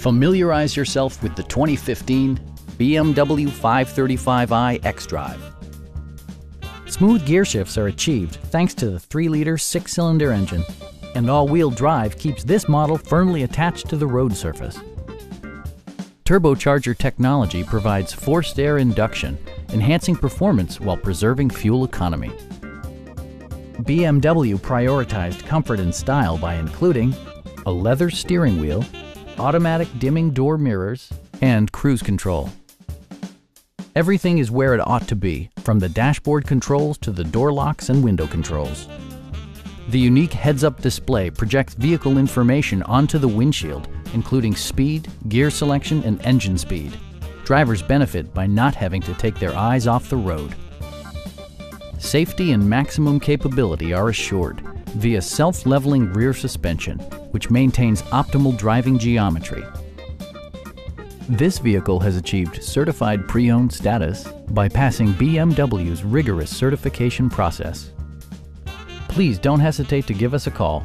Familiarize yourself with the 2015 BMW 535i xDrive. Smooth gear shifts are achieved thanks to the 3-liter six-cylinder engine, and all-wheel drive keeps this model firmly attached to the road surface. Turbocharger technology provides forced air induction, enhancing performance while preserving fuel economy. BMW prioritized comfort and style by including a leather steering wheel, automatic dimming door mirrors, and cruise control. Everything is where it ought to be, from the dashboard controls to the door locks and window controls. The unique heads-up display projects vehicle information onto the windshield, including speed, gear selection, and engine speed. Drivers benefit by not having to take their eyes off the road. Safety and maximum capability are assured via self-leveling rear suspension, which maintains optimal driving geometry. This vehicle has achieved certified pre-owned status by passing BMW's rigorous certification process. Please don't hesitate to give us a call